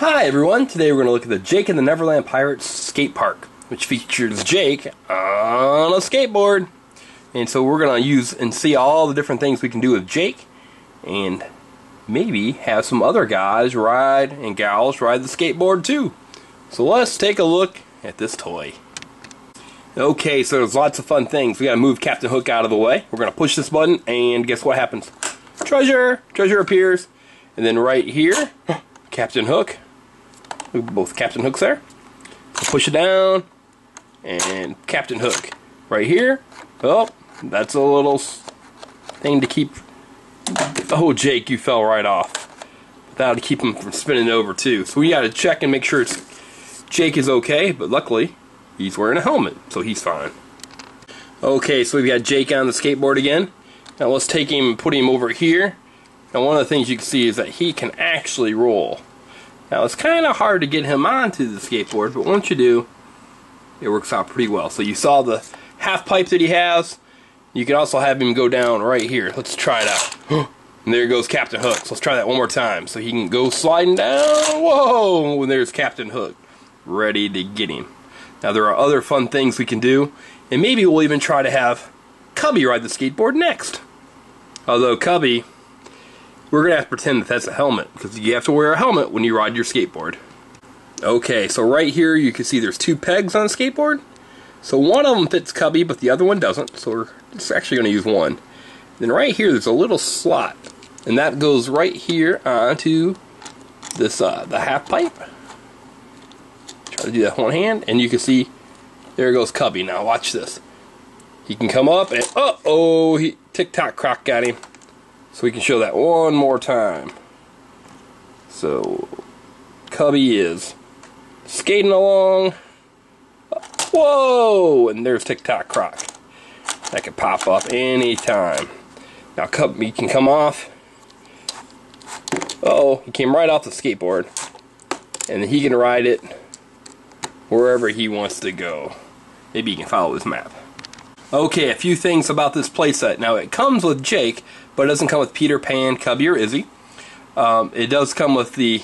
Hi everyone, today we're going to look at the Jake and the Neverland Pirates skate park, which features Jake on a skateboard. And so we're going to use and see all the different things we can do with Jake, and maybe have some other guys ride and gals ride the skateboard too. So let's take a look at this toy. Okay, so there's lots of fun things. We got to move Captain Hook out of the way. We're going to push this button, and guess what happens? Treasure! Treasure appears. And then right here, Captain Hook both Captain Hooks there. push it down, and Captain Hook. Right here, oh, that's a little thing to keep. Oh, Jake, you fell right off. That'll keep him from spinning over too. So we got to check and make sure it's Jake is okay. But luckily, he's wearing a helmet, so he's fine. Okay, so we've got Jake on the skateboard again. Now let's take him and put him over here. Now one of the things you can see is that he can actually roll. Now it's kind of hard to get him onto the skateboard, but once you do, it works out pretty well. So you saw the half pipe that he has. You can also have him go down right here. Let's try it out. and there goes Captain Hook. So let's try that one more time. So he can go sliding down. Whoa! And there's Captain Hook. Ready to get him. Now there are other fun things we can do. And maybe we'll even try to have Cubby ride the skateboard next. Although Cubby we're going to have to pretend that that's a helmet because you have to wear a helmet when you ride your skateboard. Okay, so right here you can see there's two pegs on the skateboard. So one of them fits Cubby, but the other one doesn't. So we're just actually going to use one. Then right here there's a little slot, and that goes right here onto this uh, the half pipe. Try to do that one hand, and you can see there goes Cubby. Now watch this. He can come up and uh oh, he tick-tock croc got him. So we can show that one more time. So, Cubby is skating along. Whoa! And there's Tick-Tock Croc. That can pop up anytime. Now, Cubby can come off. Uh oh, he came right off the skateboard. And he can ride it wherever he wants to go. Maybe he can follow his map. Okay, a few things about this playset. Now, it comes with Jake, but it doesn't come with Peter Pan, Cubby, or Izzy. Um, it does come with the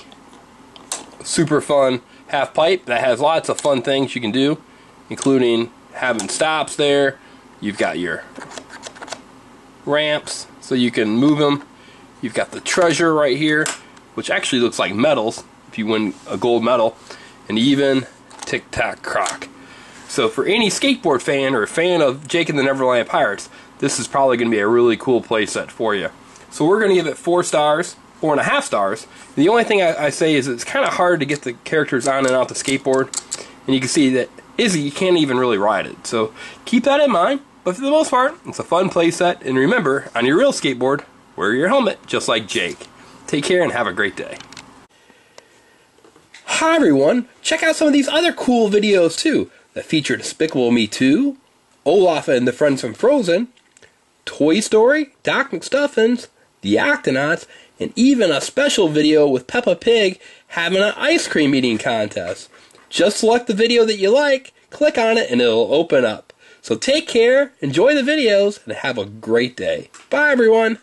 super fun half pipe that has lots of fun things you can do, including having stops there. You've got your ramps so you can move them. You've got the treasure right here, which actually looks like medals if you win a gold medal, and even Tic Tac Croc. So for any skateboard fan or a fan of Jake and the Neverland Pirates, this is probably going to be a really cool playset for you. So we're going to give it four stars, four and a half stars. The only thing I, I say is it's kind of hard to get the characters on and off the skateboard. And you can see that Izzy you can't even really ride it. So keep that in mind. But for the most part, it's a fun playset. And remember, on your real skateboard, wear your helmet, just like Jake. Take care and have a great day. Hi everyone! Check out some of these other cool videos too that feature Despicable Me 2, Olaf and the Friends from Frozen, Toy Story, Doc McStuffins, The Octonauts, and even a special video with Peppa Pig having an ice cream eating contest. Just select the video that you like, click on it, and it'll open up. So take care, enjoy the videos, and have a great day. Bye, everyone.